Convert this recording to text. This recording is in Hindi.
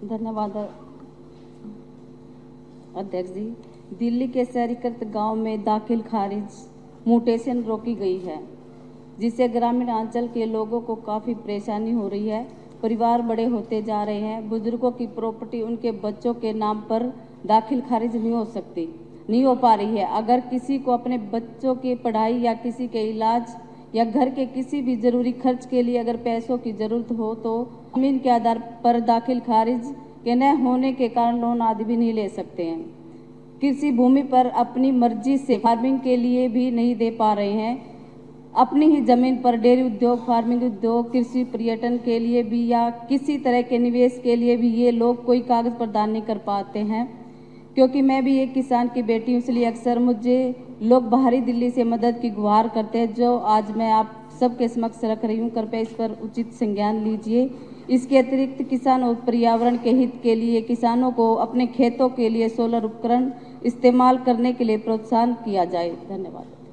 धन्यवाद, अध्यक्ष जी। दिल्ली के शहरीकृत गाँव में दाखिल खारिज म्यूटेशन रोकी गई है, जिससे ग्रामीण अंचल के लोगों को काफ़ी परेशानी हो रही है। परिवार बड़े होते जा रहे हैं, बुज़ुर्गों की प्रॉपर्टी उनके बच्चों के नाम पर दाखिल खारिज नहीं हो सकती, नहीं हो पा रही है। अगर किसी को अपने बच्चों की पढ़ाई या किसी के इलाज या घर के किसी भी ज़रूरी खर्च के लिए अगर पैसों की ज़रूरत हो तो ज़मीन के आधार पर दाखिल खारिज के न होने के कारण लोन आदि भी नहीं ले सकते हैं। कृषि भूमि पर अपनी मर्ज़ी से फ़ार्मिंग के लिए भी नहीं दे पा रहे हैं। अपनी ही ज़मीन पर डेयरी उद्योग, फ़ार्मिंग उद्योग, कृषि पर्यटन के लिए भी या किसी तरह के निवेश के लिए भी ये लोग कोई कागज़ प्रदान नहीं कर पाते हैं। क्योंकि मैं भी एक किसान की बेटी हूँ, इसलिए अक्सर मुझे लोग बाहरी दिल्ली से मदद की गुहार करते हैं, जो आज मैं आप सबके समक्ष रख रही हूँ। कृपया इस पर उचित संज्ञान लीजिए। इसके अतिरिक्त किसान और पर्यावरण के हित के लिए, किसानों को अपने खेतों के लिए सोलर उपकरण इस्तेमाल करने के लिए प्रोत्साहन किया जाए। धन्यवाद।